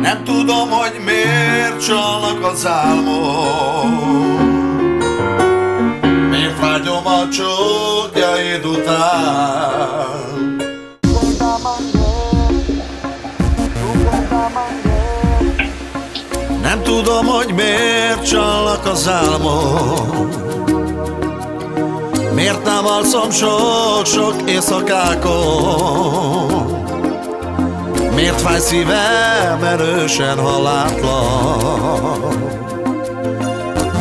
Nem tudom, hogy miért csalnak az álmok. Csókjaid után. Nem tudom, hogy miért csalnak az álmok Miért nem alszom sok-sok éjszakákon? Miért fáj szívem erősen halátlan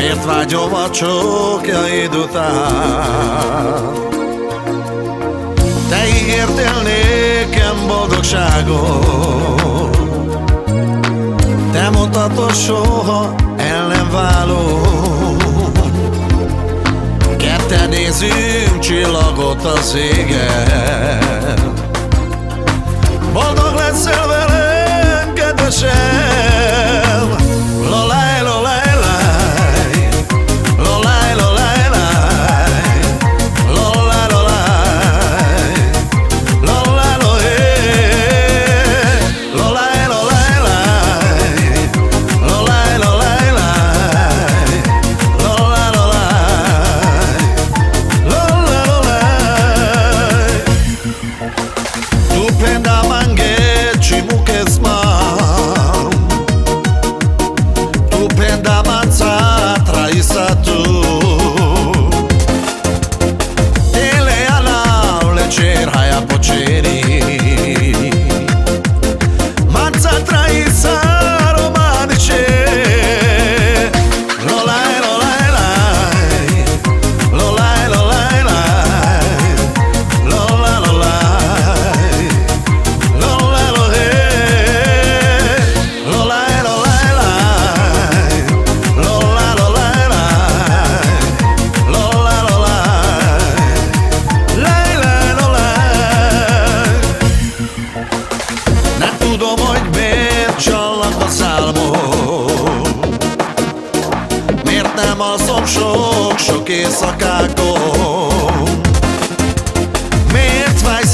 Miért vágyom a csókjaid után? Te ígértél nékem boldogságot. Te mondhatod soha el nem válunk Ketten nézünk csillagot az égen. Boldog Miért nem alszom sok-sok éjszakákon Miért erősen